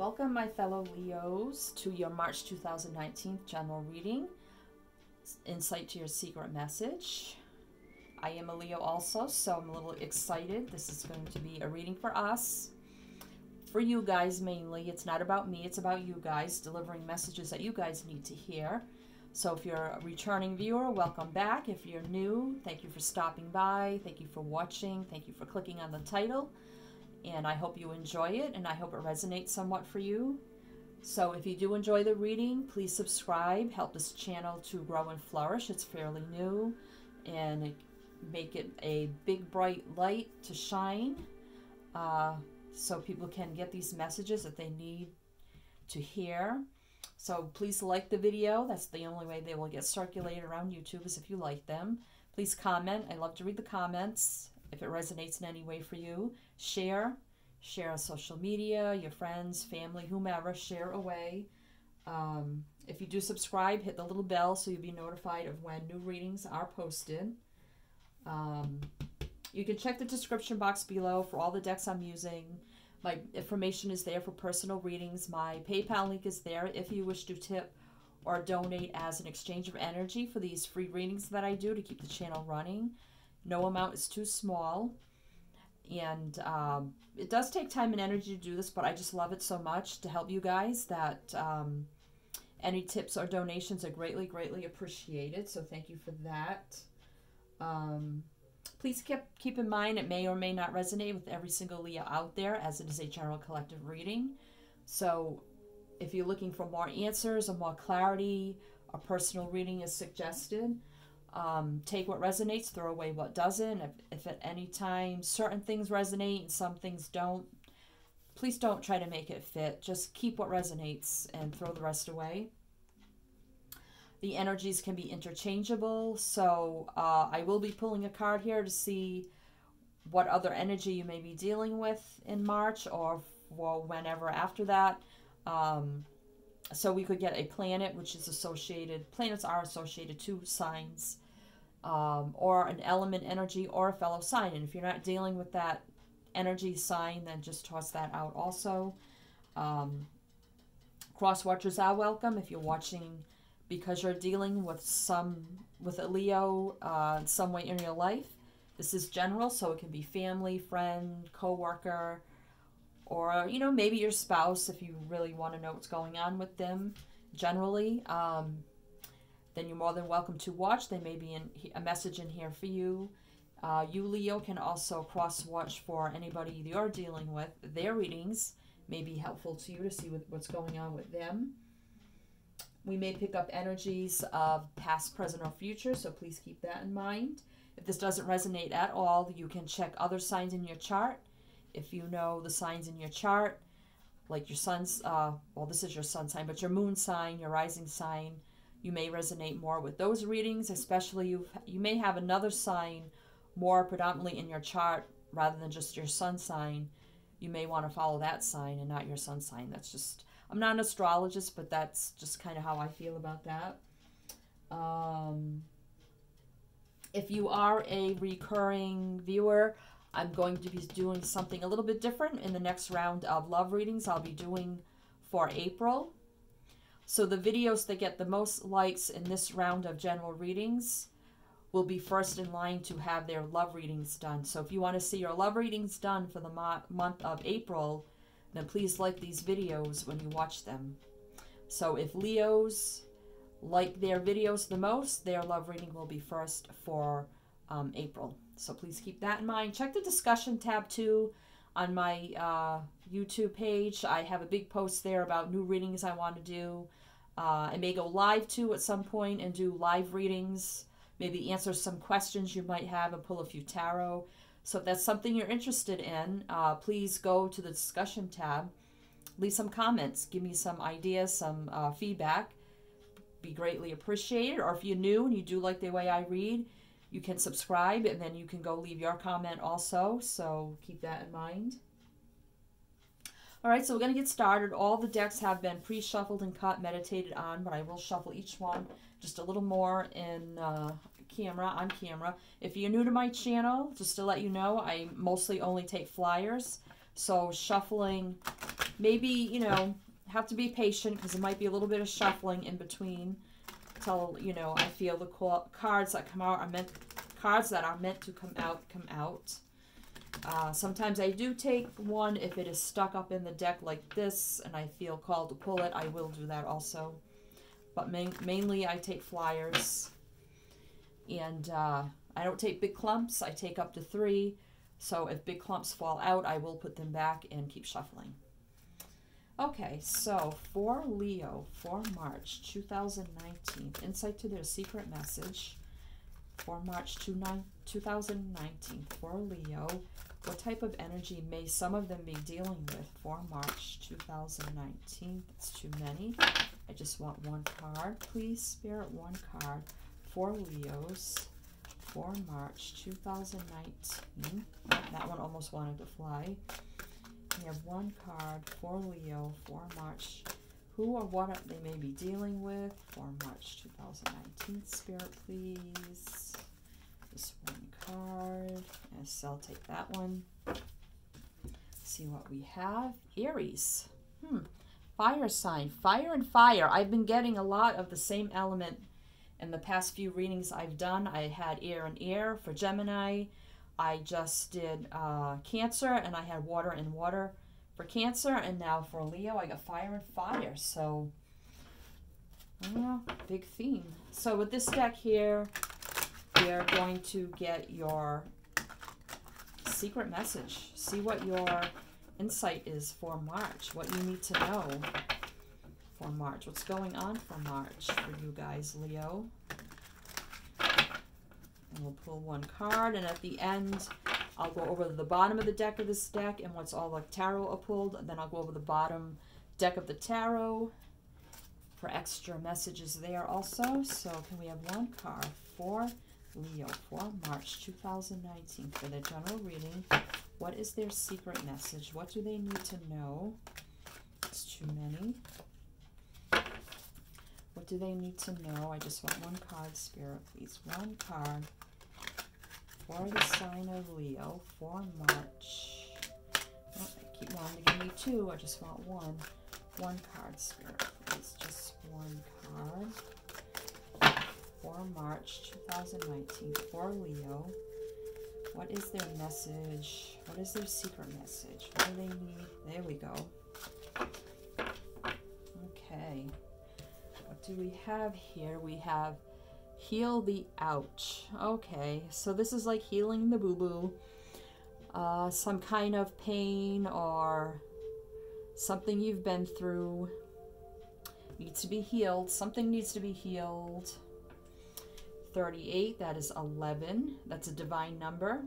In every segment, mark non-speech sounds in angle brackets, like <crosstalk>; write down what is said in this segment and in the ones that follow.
Welcome, my fellow Leos, to your March 2019 general reading. Insight to your secret message. I am a Leo also, so I'm a little excited. This is going to be a reading for us. For you guys mainly. It's not about me, it's about you guys delivering messages that you guys need to hear. So if you're a returning viewer, welcome back. If you're new, thank you for stopping by. Thank you for watching. Thank you for clicking on the title. And I hope you enjoy it and I hope it resonates somewhat for you. So if you do enjoy the reading, please subscribe. Help this channel to grow and flourish. It's fairly new and make it a big bright light to shine uh, so people can get these messages that they need to hear. So please like the video. That's the only way they will get circulated around YouTube is if you like them. Please comment. I love to read the comments if it resonates in any way for you. Share. Share on social media, your friends, family, whomever. Share away. Um, if you do subscribe, hit the little bell so you'll be notified of when new readings are posted. Um, you can check the description box below for all the decks I'm using. My information is there for personal readings. My PayPal link is there if you wish to tip or donate as an exchange of energy for these free readings that I do to keep the channel running. No amount is too small. And um, it does take time and energy to do this, but I just love it so much to help you guys that um, any tips or donations are greatly, greatly appreciated. So thank you for that. Um, Please keep, keep in mind it may or may not resonate with every single Leo out there as it is a general collective reading. So if you're looking for more answers or more clarity, a personal reading is suggested. Um, take what resonates, throw away what doesn't. If, if at any time certain things resonate and some things don't, please don't try to make it fit. Just keep what resonates and throw the rest away. The energies can be interchangeable, so uh, I will be pulling a card here to see what other energy you may be dealing with in March or for whenever after that. Um, so we could get a planet, which is associated, planets are associated to signs, um, or an element energy or a fellow sign. And if you're not dealing with that energy sign, then just toss that out also. Um, cross watchers are welcome if you're watching because you're dealing with some with a Leo uh, some way in your life. This is general, so it can be family, friend, coworker, or you know maybe your spouse if you really want to know what's going on with them. Generally, um, then you're more than welcome to watch. There may be in, a message in here for you. Uh, you Leo can also cross watch for anybody you're dealing with. Their readings may be helpful to you to see what, what's going on with them. We may pick up energies of past, present, or future, so please keep that in mind. If this doesn't resonate at all, you can check other signs in your chart. If you know the signs in your chart, like your sun's, uh, well, this is your sun sign, but your moon sign, your rising sign, you may resonate more with those readings, especially you you may have another sign more predominantly in your chart rather than just your sun sign. You may want to follow that sign and not your sun sign. That's just I'm not an astrologist, but that's just kind of how I feel about that. Um, if you are a recurring viewer, I'm going to be doing something a little bit different in the next round of love readings I'll be doing for April. So the videos that get the most likes in this round of general readings will be first in line to have their love readings done. So if you want to see your love readings done for the mo month of April, then please like these videos when you watch them. So if Leos like their videos the most, their love reading will be first for um, April. So please keep that in mind. Check the discussion tab too on my uh, YouTube page. I have a big post there about new readings I want to do. Uh, I may go live too at some point and do live readings, maybe answer some questions you might have and pull a few tarot. So if that's something you're interested in, uh, please go to the discussion tab, leave some comments, give me some ideas, some uh, feedback. Be greatly appreciated. Or if you're new and you do like the way I read, you can subscribe and then you can go leave your comment also. So keep that in mind. All right, so we're going to get started. All the decks have been pre-shuffled and cut, meditated on, but I will shuffle each one just a little more in uh, camera, on camera. If you're new to my channel, just to let you know, I mostly only take flyers. So shuffling maybe, you know, have to be patient because it might be a little bit of shuffling in between until, you know, I feel the cards that come out are meant, cards that are meant to come out, come out. Uh, sometimes I do take one if it is stuck up in the deck like this and I feel called to pull it. I will do that also. But main, mainly I take flyers. And uh, I don't take big clumps. I take up to three. So if big clumps fall out, I will put them back and keep shuffling. Okay, so for Leo, for March 2019, insight to their secret message for March 2019 for Leo. What type of energy may some of them be dealing with for March 2019? It's too many. I just want one card, please, Spirit. One card for Leos for March 2019. That one almost wanted to fly. We have one card for Leo for March. Who or what they may be dealing with for March 2019. Spirit, please. Just one card. Yes, I'll take that one. see what we have. Aries. Hmm. Fire sign. Fire and fire. I've been getting a lot of the same element in the past few readings I've done. I had air and air for Gemini. I just did uh, Cancer, and I had water and water for Cancer, and now for Leo, I got fire and fire. So, know, big theme. So with this deck here, you're going to get your secret message. See what your insight is for March, what you need to know for March. What's going on for March for you guys, Leo? And we'll pull one card, and at the end, I'll go over the bottom of the deck of this deck and what's all the tarot are pulled, and then I'll go over the bottom deck of the tarot for extra messages there also. So can we have one card for Leo for March 2019 for their general reading? What is their secret message? What do they need to know? It's too many. What do they need to know? I just want one card, Spirit, please. One card for the sign of Leo for March. Oh, I keep wanting to give me two. I just want one. One card, Spirit, please. Just one card for March 2019 for Leo. What is their message? What is their secret message? What do they need? There we go. Okay. What do we have here? We have heal the ouch. Okay, so this is like healing the boo-boo. Uh, some kind of pain or something you've been through needs to be healed. Something needs to be healed. 38, that is 11. That's a divine number.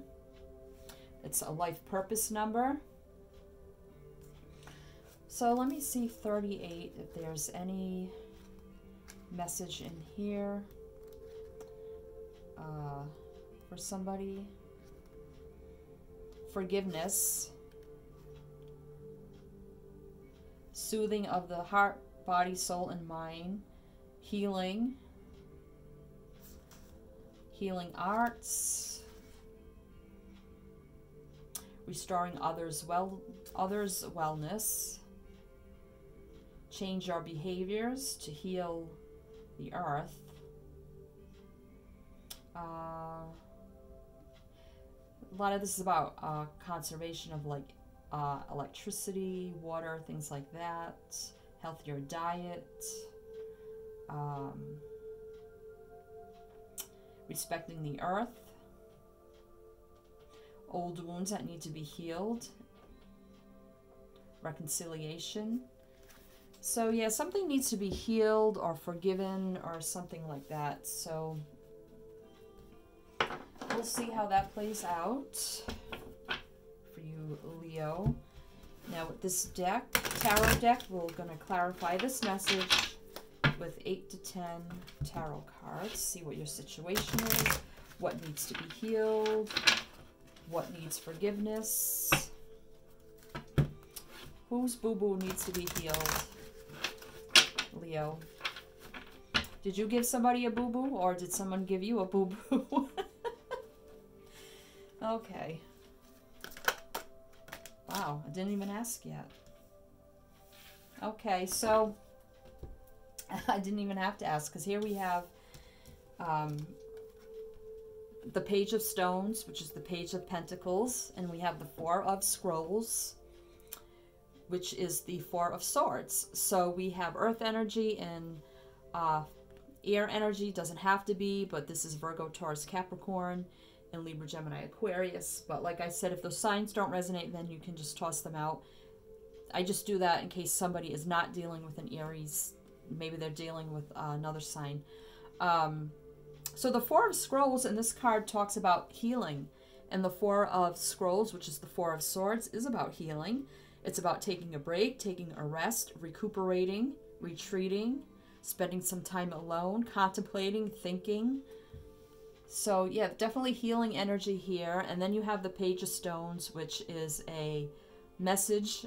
It's a life purpose number. So let me see 38 if there's any message in here for somebody. Forgiveness. Soothing of the heart, body, soul, and mind. Healing healing arts, restoring others well others wellness, change our behaviors to heal the earth. Uh, a lot of this is about uh, conservation of like uh, electricity, water, things like that, healthier diet. Um, respecting the earth, old wounds that need to be healed, reconciliation. So yeah, something needs to be healed or forgiven or something like that. So we'll see how that plays out for you, Leo. Now with this deck, tarot deck, we're going to clarify this message with 8 to 10 tarot cards. See what your situation is, what needs to be healed, what needs forgiveness, whose boo-boo needs to be healed. Leo. Did you give somebody a boo-boo or did someone give you a boo-boo? <laughs> okay. Wow, I didn't even ask yet. Okay, so <laughs> I didn't even have to ask because here we have um, the Page of Stones, which is the Page of Pentacles, and we have the Four of Scrolls, which is the Four of Swords. So we have Earth energy and uh, air energy, doesn't have to be, but this is Virgo, Taurus, Capricorn, and Libra, Gemini, Aquarius. But like I said, if those signs don't resonate, then you can just toss them out. I just do that in case somebody is not dealing with an Aries. Maybe they're dealing with uh, another sign. Um, so the Four of Scrolls in this card talks about healing. And the Four of Scrolls, which is the Four of Swords, is about healing. It's about taking a break, taking a rest, recuperating, retreating, spending some time alone, contemplating, thinking. So yeah, definitely healing energy here. And then you have the Page of Stones, which is a message.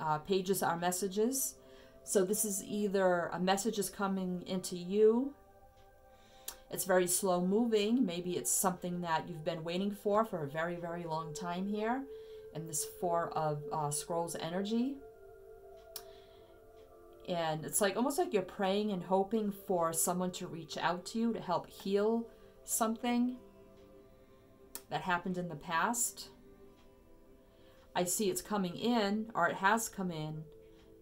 Uh, pages are messages. So this is either a message is coming into you it's very slow moving. Maybe it's something that you've been waiting for for a very, very long time here in this Four of uh, Scrolls energy. And it's like almost like you're praying and hoping for someone to reach out to you to help heal something that happened in the past. I see it's coming in, or it has come in,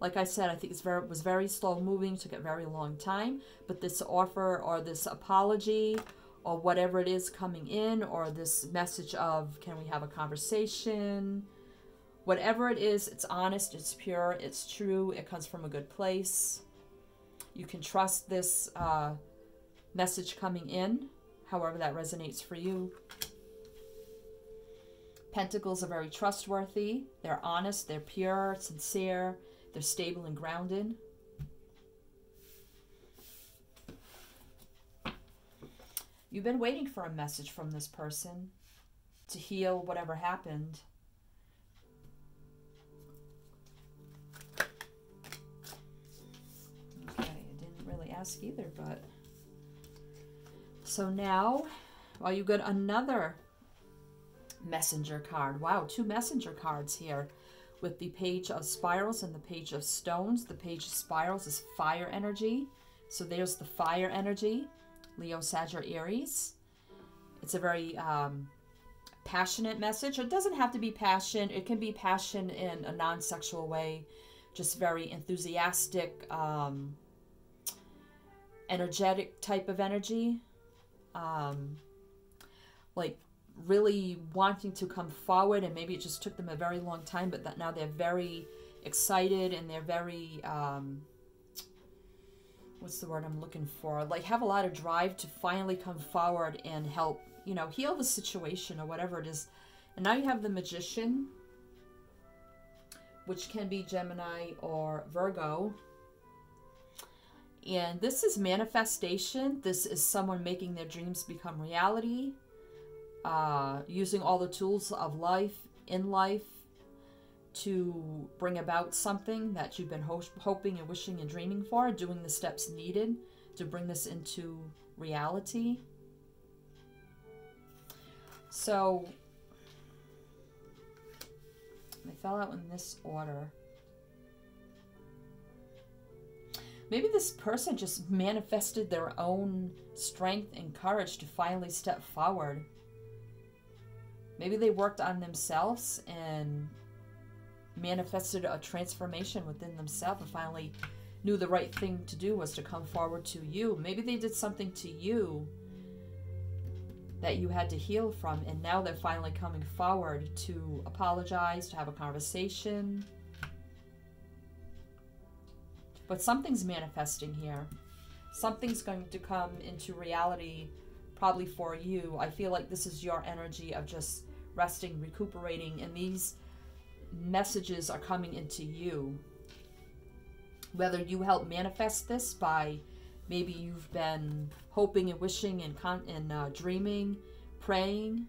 like I said, I think it's very was very slow moving, took a very long time. But this offer or this apology or whatever it is coming in or this message of can we have a conversation? Whatever it is, it's honest, it's pure, it's true, it comes from a good place. You can trust this uh, message coming in, however that resonates for you. Pentacles are very trustworthy. They're honest, they're pure, sincere, they're stable and grounded. You've been waiting for a message from this person to heal whatever happened. Okay, I didn't really ask either, but... So now, well, you got another messenger card. Wow, two messenger cards here with the page of spirals and the page of stones. The page of spirals is fire energy. So there's the fire energy, Leo, Sagittarius. It's a very um, passionate message. It doesn't have to be passion. It can be passion in a non-sexual way, just very enthusiastic, um, energetic type of energy. Um, like really wanting to come forward and maybe it just took them a very long time but that now they're very excited and they're very um, what's the word i'm looking for? Like have a lot of drive to finally come forward and help you know heal the situation or whatever it is. And now you have the magician which can be gemini or virgo and this is manifestation this is someone making their dreams become reality uh, using all the tools of life in life to bring about something that you've been ho hoping and wishing and dreaming for, doing the steps needed to bring this into reality. So, they fell out in this order. Maybe this person just manifested their own strength and courage to finally step forward Maybe they worked on themselves and manifested a transformation within themselves and finally knew the right thing to do was to come forward to you. Maybe they did something to you that you had to heal from, and now they're finally coming forward to apologize, to have a conversation. But something's manifesting here. Something's going to come into reality probably for you. I feel like this is your energy of just resting, recuperating, and these messages are coming into you. Whether you help manifest this by maybe you've been hoping and wishing and, con- and uh, dreaming, praying,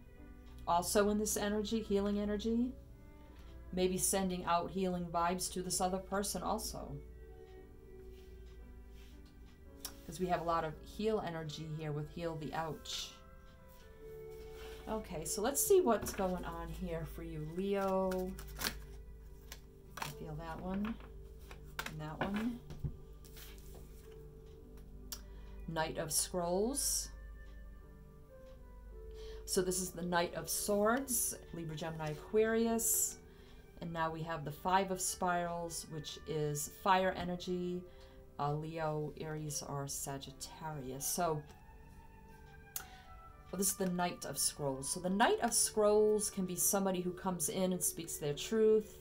also in this energy, healing energy. Maybe sending out healing vibes to this other person also. Because we have a lot of heal energy here with heal the ouch. Okay, so let's see what's going on here for you, Leo. I feel that one. open that one. Knight of Scrolls. So this is the Knight of Swords, Libra, Gemini, Aquarius. And now we have the Five of Spirals, which is fire energy, uh, Leo, Aries, or Sagittarius. So well, this is the Knight of Scrolls. So the Knight of Scrolls can be somebody who comes in and speaks their truth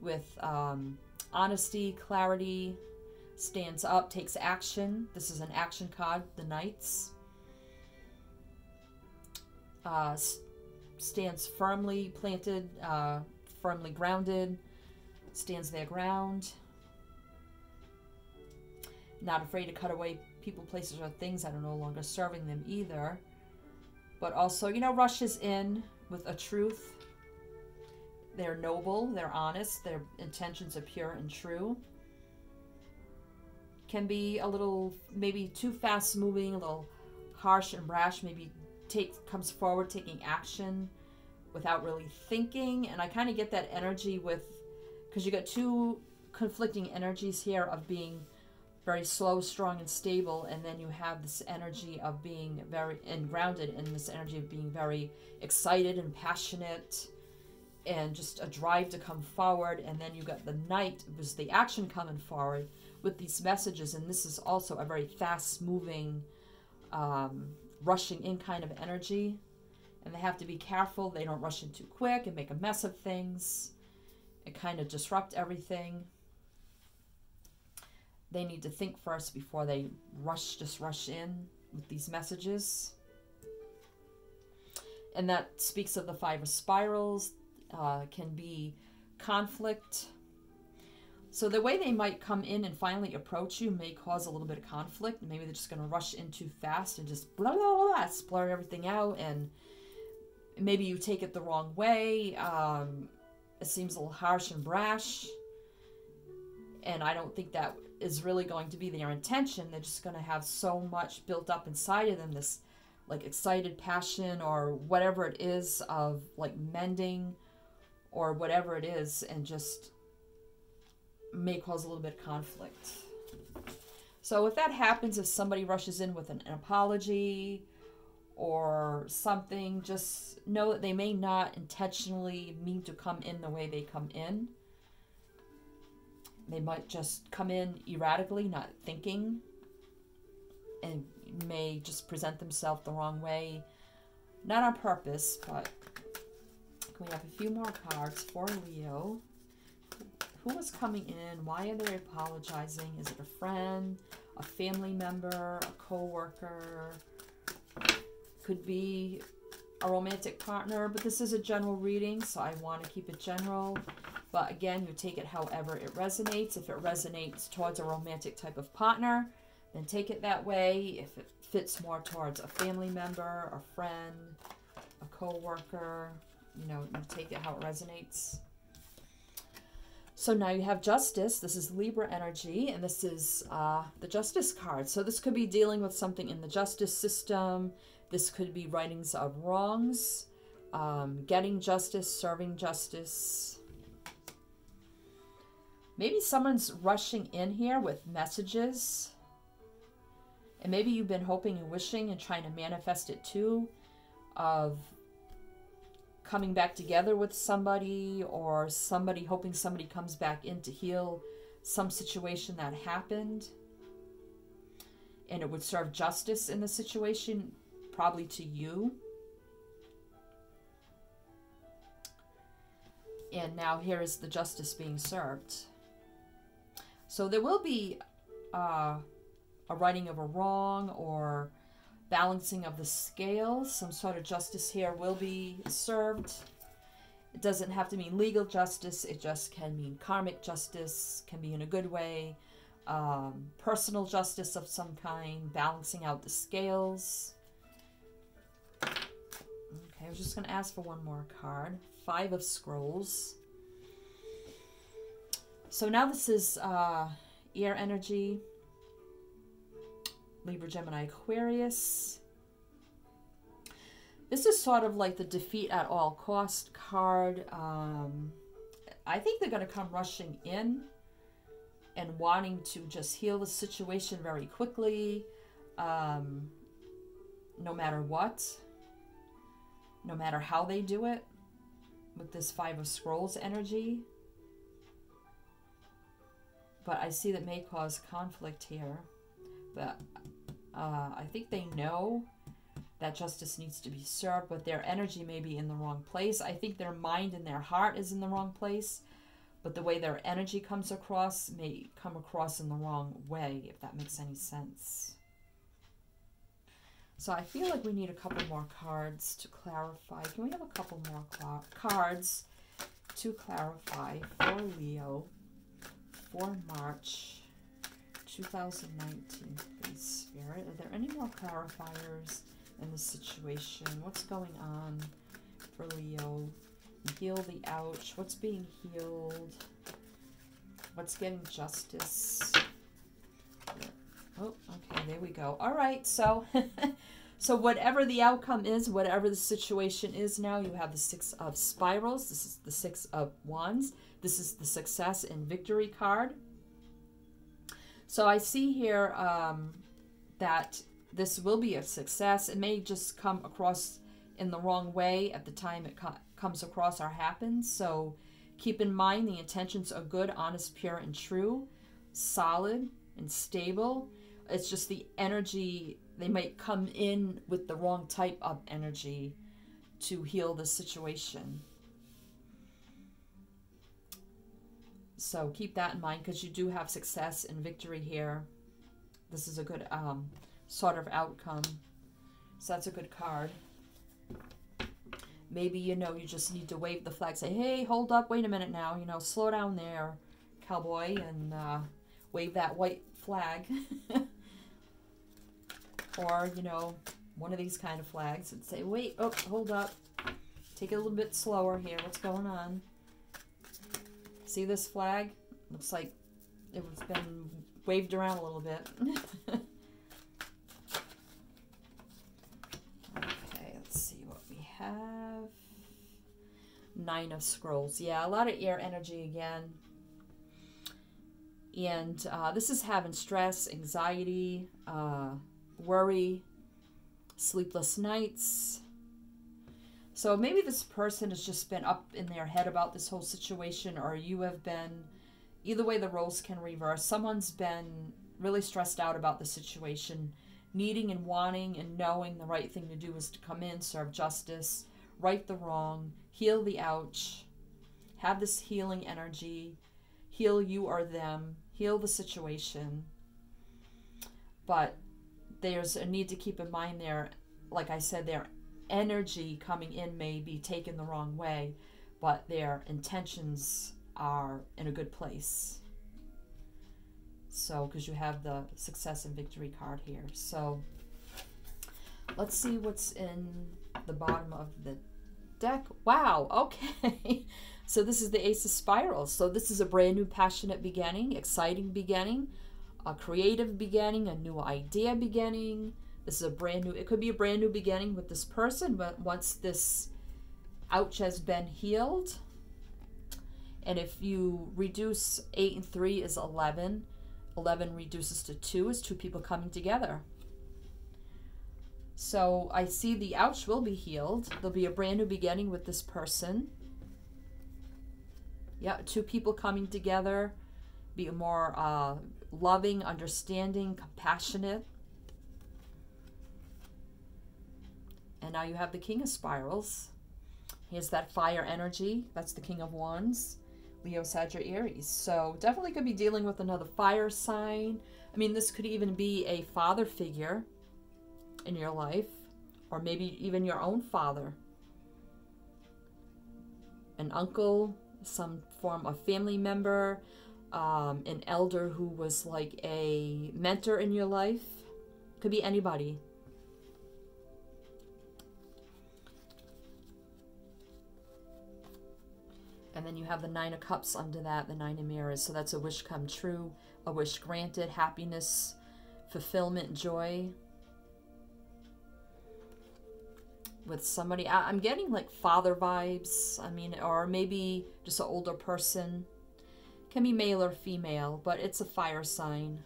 with um, honesty, clarity, stands up, takes action. This is an action card, the Knights. Uh, stands firmly planted, uh, firmly grounded, stands their ground. Not afraid to cut away people, places, or things that are no longer serving them either. But also, you know, rushes in with a truth. They're noble, they're honest, their intentions are pure and true. Can be a little, maybe too fast moving, a little harsh and brash, maybe take comes forward taking action without really thinking. And I kind of get that energy with, because you got two conflicting energies here of being very slow, strong, and stable, and then you have this energy of being very and grounded in this energy of being very excited and passionate and just a drive to come forward. And then you got the knight was the action coming forward with these messages. And this is also a very fast moving um, rushing in kind of energy. And they have to be careful. They don't rush in too quick and make a mess of things. And kind of disrupt everything they need to think first before they rush, just rush in with these messages. And that speaks of the five of spirals, uh, can be conflict. So the way they might come in and finally approach you may cause a little bit of conflict. Maybe they're just going to rush in too fast and just blah, blah, blah, blah, everything out. And maybe you take it the wrong way. Um, it seems a little harsh and brash. And I don't think that is really going to be their intention. They're just going to have so much built up inside of them, this like excited passion or whatever it is of like mending or whatever it is, and just may cause a little bit of conflict. So if that happens, if somebody rushes in with an, an apology or something, just know that they may not intentionally mean to come in the way they come in they might just come in erratically, not thinking, and may just present themselves the wrong way. Not on purpose, but we have a few more cards for Leo. Who is coming in? Why are they apologizing? Is it a friend, a family member, a co-worker? Could be a romantic partner, but this is a general reading, so I want to keep it general. But again, you take it however it resonates. If it resonates towards a romantic type of partner, then take it that way. If it fits more towards a family member, a friend, a co-worker, you know, you take it how it resonates. So now you have justice. This is Libra energy, and this is uh, the justice card. So this could be dealing with something in the justice system. This could be writings of wrongs, um, getting justice, serving justice, Maybe someone's rushing in here with messages. And maybe you've been hoping and wishing and trying to manifest it too. Of coming back together with somebody or somebody hoping somebody comes back in to heal some situation that happened. And it would serve justice in the situation, probably to you. And now here is the justice being served. So there will be uh, a righting of a wrong or balancing of the scales. Some sort of justice here will be served. It doesn't have to mean legal justice. It just can mean karmic justice, can be in a good way. Um, personal justice of some kind, balancing out the scales. Okay, I was just going to ask for one more card. Five of Scrolls. So now this is uh, air energy, Libra, Gemini, Aquarius. This is sort of like the defeat at all cost card. Um, I think they're going to come rushing in and wanting to just heal the situation very quickly, um, no matter what, no matter how they do it, with this Five of Scrolls energy. But I see that may cause conflict here. But uh, I think they know that justice needs to be served, but their energy may be in the wrong place. I think their mind and their heart is in the wrong place, but the way their energy comes across may come across in the wrong way, if that makes any sense. So I feel like we need a couple more cards to clarify. Can we have a couple more cards to clarify for Leo for March 2019, please, Spirit? Are there any more clarifiers in the situation? What's going on for Leo? Heal the ouch. What's being healed? What's getting justice? Oh, okay, there we go. All right, so <laughs> so whatever the outcome is, whatever the situation is now, you have the six of spirals. This is the six of wands. This is the success and victory card. So I see here um, that this will be a success. It may just come across in the wrong way at the time it co comes across or happens. So keep in mind the intentions are good, honest, pure, and true, solid and stable. It's just the energy, they might come in with the wrong type of energy to heal the situation. So keep that in mind because you do have success and victory here. This is a good um, sort of outcome. So that's a good card. Maybe, you know, you just need to wave the flag. Say, hey, hold up, wait a minute now. You know, slow down there, cowboy, and uh, wave that white flag. <laughs> or, you know, one of these kind of flags and say, wait, oh, hold up. Take it a little bit slower here. What's going on? See this flag? Looks like it's been waved around a little bit. <laughs> okay, let's see what we have. Nine of Scrolls. Yeah, a lot of air energy again. And uh, this is having stress, anxiety, uh, worry, sleepless nights. So maybe this person has just been up in their head about this whole situation, or you have been. Either way, the roles can reverse. Someone's been really stressed out about the situation, needing and wanting and knowing the right thing to do is to come in, serve justice, right the wrong, heal the ouch, have this healing energy, heal you or them, heal the situation. But there's a need to keep in mind there, like I said, their energy coming in may be taken the wrong way, but their intentions are in a good place. So, because you have the success and victory card here. So, let's see what's in the bottom of the deck. Wow, okay. <laughs> so this is the Ace of Spirals. So this is a brand new passionate beginning, exciting beginning a creative beginning, a new idea beginning. This is a brand new, it could be a brand new beginning with this person, but once this ouch has been healed, and if you reduce 8 and 3 is 11, 11 reduces to 2 is two people coming together. So I see the ouch will be healed. There'll be a brand new beginning with this person. Yeah, two people coming together, be more uh, loving, understanding, compassionate. And now you have the King of Spirals. He has that fire energy. That's the King of Wands. Leo, Sagittarius. So definitely could be dealing with another fire sign. I mean, this could even be a father figure in your life. Or maybe even your own father. An uncle, some form of family member, um, an elder who was like a mentor in your life. Could be anybody. And then you have the Nine of Cups under that, the Nine of Mirrors. So that's a wish come true, a wish granted, happiness, fulfillment, joy. With somebody, I, I'm getting like father vibes. I mean, or maybe just an older person Can be male or female, but it's a fire sign.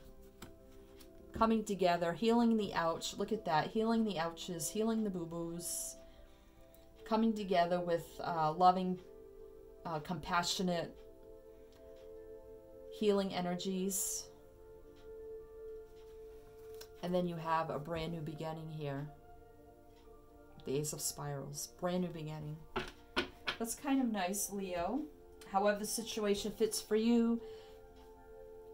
Coming together, healing the ouch. Look at that. Healing the ouches, healing the boo-boos. Coming together with uh, loving, uh, compassionate, healing energies. And then you have a brand new beginning here. The Ace of Spirals. Brand new beginning. That's kind of nice, Leo. However the situation fits for you,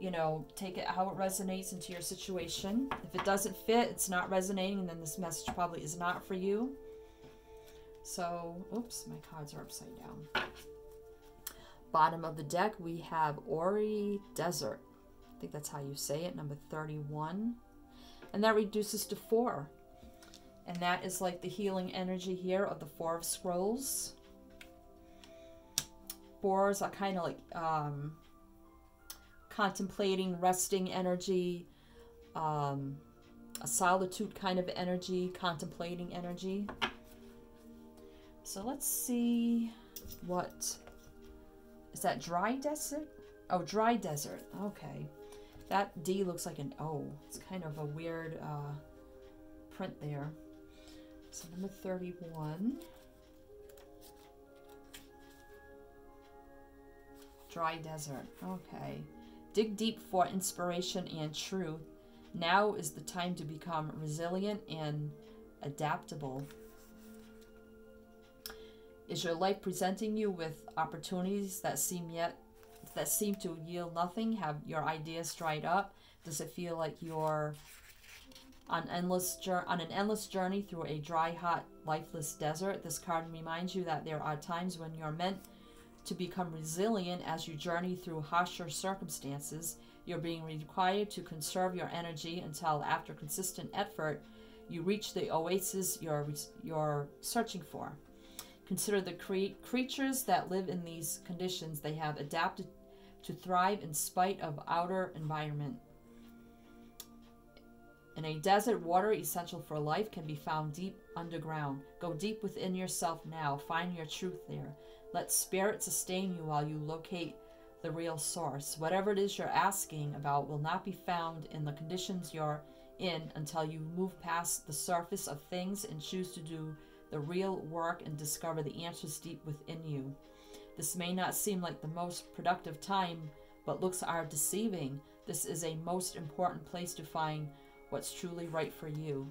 you know, take it how it resonates into your situation. If it doesn't fit, it's not resonating, and then this message probably is not for you. So, oops, my cards are upside down. Bottom of the deck, we have Ori Desert. I think that's how you say it, number 31. And that reduces to four. And that is like the healing energy here of the Four of Scrolls. Fours are kind of like um, contemplating, resting energy, um, a solitude kind of energy, contemplating energy. So let's see what is that dry desert? Oh, dry desert. Okay. That D looks like an O. It's kind of a weird uh, print there. So number 31. Dry desert. Okay. Dig deep for inspiration and truth. Now is the time to become resilient and adaptable. Is your life presenting you with opportunities that seem yet that seem to yield nothing? Have your ideas dried up? Does it feel like you're on endless on an endless journey through a dry, hot, lifeless desert? This card reminds you that there are times when you're meant to become resilient as you journey through harsher circumstances. You're being required to conserve your energy until, after consistent effort, you reach the oasis you're you're searching for. Consider the cre- creatures that live in these conditions. They have adapted to thrive in spite of outer environment. In a desert, water essential for life can be found deep underground. Go deep within yourself now. Find your truth there. Let spirit sustain you while you locate the real source. Whatever it is you're asking about will not be found in the conditions you're in until you move past the surface of things and choose to do the real work and discover the answers deep within you. This may not seem like the most productive time, but looks are deceiving. This is a most important place to find what's truly right for you.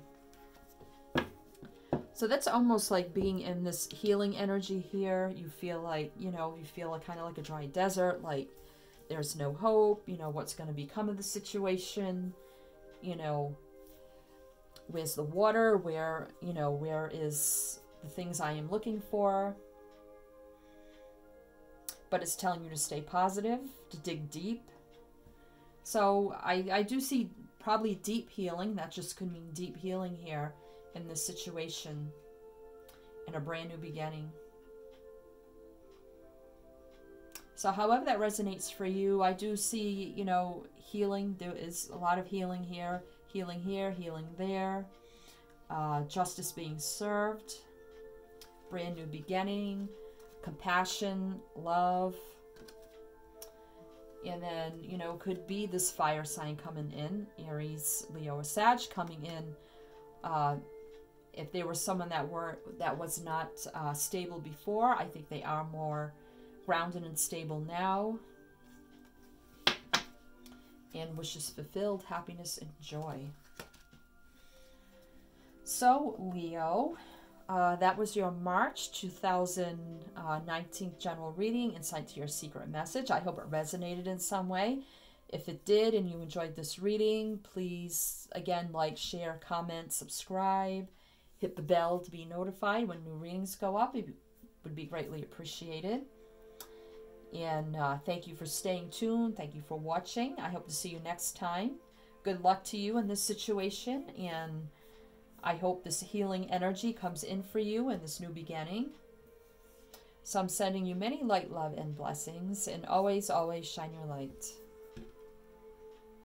So that's almost like being in this healing energy here. You feel like, you know, you feel kind of like a dry desert, like there's no hope, you know, what's going to become of the situation, you know, where's the water, where, you know, where is the things I am looking for. But it's telling you to stay positive, to dig deep. So I, I do see probably deep healing. That just could mean deep healing here in this situation and a brand new beginning. So, however that resonates for you, I do see, you know, healing. There is a lot of healing here, healing here, healing there, uh, justice being served, brand new beginning, compassion, love. And then, you know, could be this fire sign coming in, Aries, Leo, or Sag coming in. Uh, if they were someone that were that was not uh, stable before, I think they are more grounded and stable now. And wishes fulfilled, happiness and joy. So, Leo, uh, that was your March 2019 general reading, Insight to Your Secret Message. I hope it resonated in some way. If it did and you enjoyed this reading, please, again, like, share, comment, subscribe hit the bell to be notified when new readings go up. It would be greatly appreciated. And uh, thank you for staying tuned. Thank you for watching. I hope to see you next time. Good luck to you in this situation. And I hope this healing energy comes in for you in this new beginning. So I'm sending you many light, love, and blessings. And always, always shine your light.